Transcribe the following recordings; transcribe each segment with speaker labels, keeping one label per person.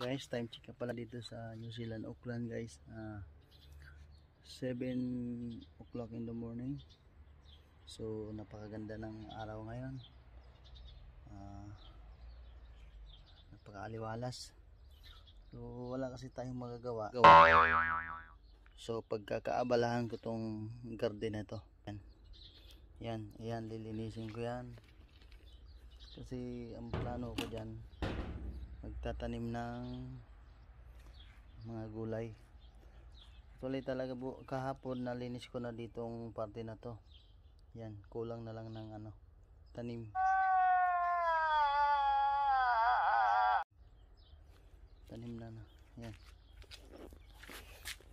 Speaker 1: guys, time check pala dito sa New Zealand, Auckland guys. Ah, 7 o'clock in the morning. So napakaganda ng araw ngayon. Ah, napakaaliwalas. So wala kasi tayong magagawa. Gawa. So pagkakaabalahan ko tong garden na to. Yan. Yan, yan lilinisin ko yan. Kasi ang plano ko diyan magtatanim ng mga gulay. Tuloy talaga bu kahapon nalinis ko na ditong parte na to. Yan, kulang na lang ng ano, tanim. Tanim na na. Yan.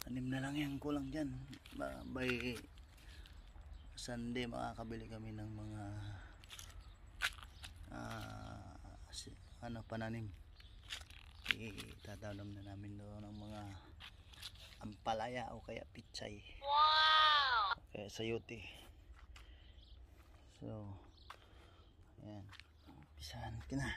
Speaker 1: Tanim na lang yan, kulang dyan. By Sunday makakabili kami ng mga si- ano pananim itatanom na namin doon ng mga ampalaya o kaya pichay. Wow! kaya sayuti so ayan. Umpisahan ka na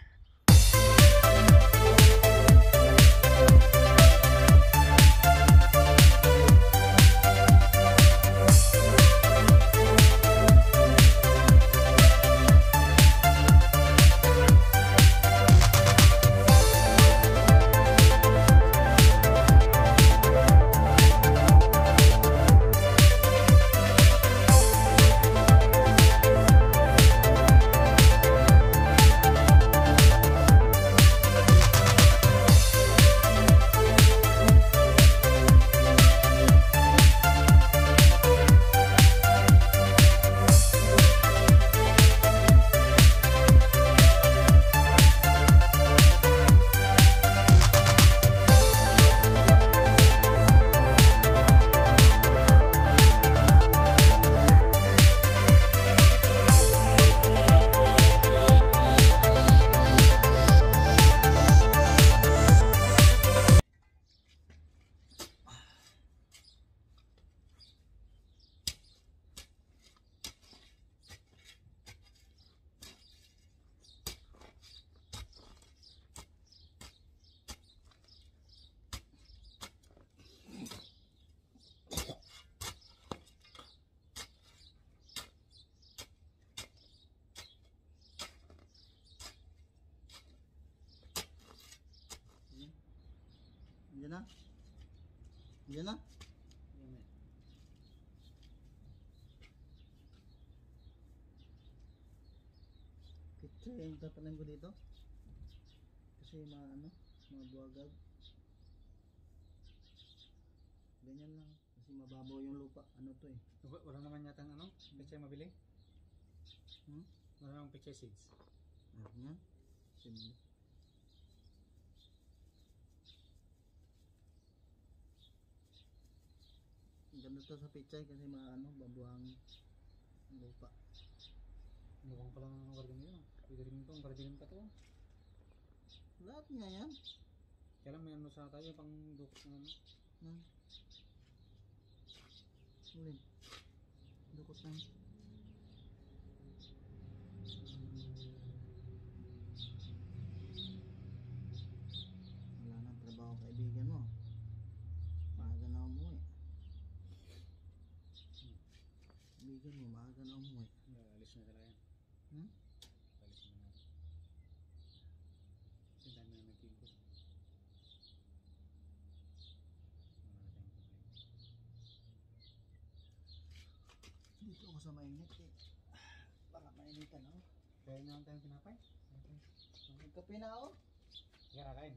Speaker 1: Yan na. Yan na. Picture yung tatanim ko dito. Kasi mga ano, mga buwagag. Ganyan lang. Kasi mababaw yung lupa. Ano to eh.
Speaker 2: Wa- Wala naman yata ano, pechay mabili.
Speaker 1: Hmm?
Speaker 2: Wala namang pechay seeds.
Speaker 1: Ah, yan. Simple. Ganda to sa picture kasi maano, babuhang ang lupa.
Speaker 2: Mukhang pala ng garden yun. Pwede rin ito, ang garden pa to.
Speaker 1: Lahat nga yan.
Speaker 2: Kaya lang may ano sa tayo, pang dukot ng ano.
Speaker 1: Hmm. Ulit. Dukot lang. Wala nang trabaho kaibigan mo. Maaga na umuwi. Kaibigan mo, maaga na umuwi.
Speaker 2: Alis na sila yan.
Speaker 1: Hmm?
Speaker 2: Alis na na. Kasi dami na nag-ikot. Wala na tayong problema.
Speaker 1: Dito ako sa mainit eh. Baka mainitan ako.
Speaker 2: Kaya naman tayong pinapay.
Speaker 1: Nagkape na ako.
Speaker 2: Kaya kakain.